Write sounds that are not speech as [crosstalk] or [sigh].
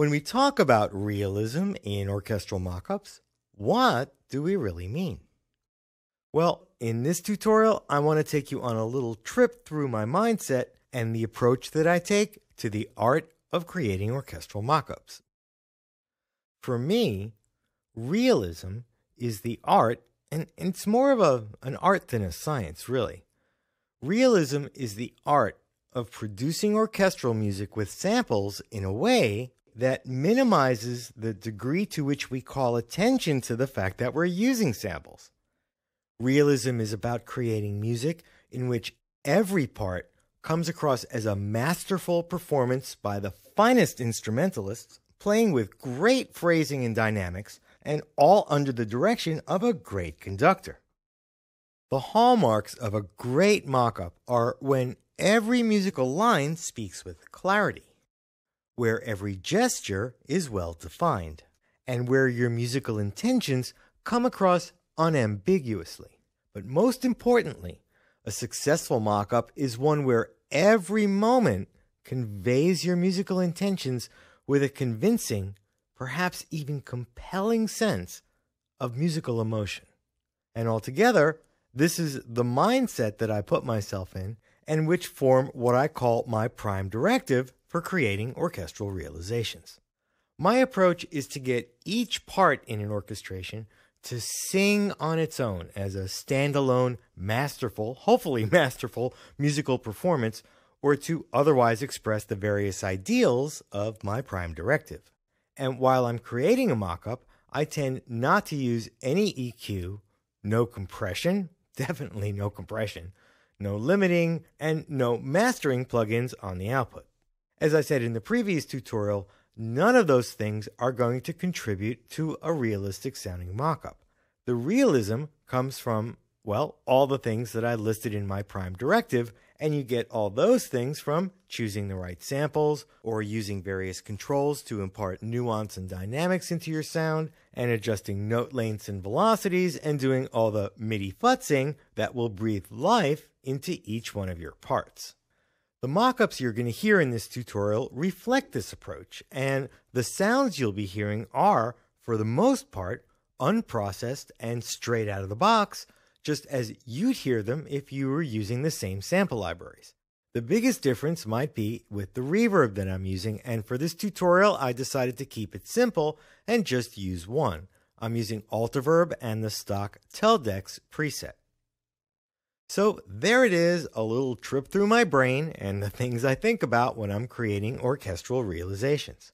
When we talk about realism in orchestral mockups, what do we really mean? Well, in this tutorial, I want to take you on a little trip through my mindset and the approach that I take to the art of creating orchestral mockups. For me, realism is the art, and it's more of a, an art than a science, really. Realism is the art of producing orchestral music with samples in a way that minimizes the degree to which we call attention to the fact that we're using samples. Realism is about creating music in which every part comes across as a masterful performance by the finest instrumentalists, playing with great phrasing and dynamics, and all under the direction of a great conductor. The hallmarks of a great mock up are when every musical line speaks with clarity where every gesture is well defined, and where your musical intentions come across unambiguously. But most importantly, a successful mock up is one where every moment conveys your musical intentions with a convincing, perhaps even compelling sense of musical emotion. And altogether, this is the mindset that I put myself in and which form what I call my prime directive for creating orchestral realizations. My approach is to get each part in an orchestration to sing on its own as a standalone, masterful, hopefully [laughs] masterful, musical performance, or to otherwise express the various ideals of my prime directive. And while I'm creating a mock up, I tend not to use any EQ, no compression, [laughs] definitely no compression, no limiting, and no mastering plugins on the output. As I said in the previous tutorial, none of those things are going to contribute to a realistic sounding mockup. The realism comes from, well, all the things that I listed in my prime directive, and you get all those things from choosing the right samples or using various controls to impart nuance and dynamics into your sound and adjusting note lengths and velocities and doing all the MIDI futzing that will breathe life into each one of your parts. The mockups you're going to hear in this tutorial reflect this approach, and the sounds you'll be hearing are, for the most part, unprocessed and straight out of the box, just as you'd hear them if you were using the same sample libraries. The biggest difference might be with the reverb that I'm using, and for this tutorial, I decided to keep it simple and just use one. I'm using Altiverb and the stock Teldec preset. So there it is, a little trip through my brain and the things I think about when I'm creating orchestral realizations.